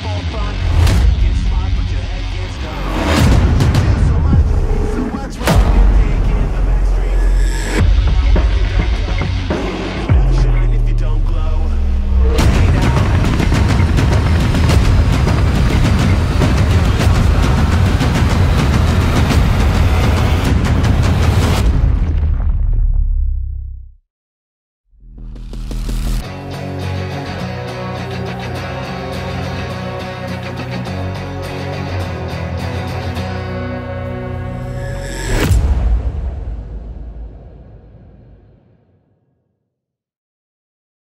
for.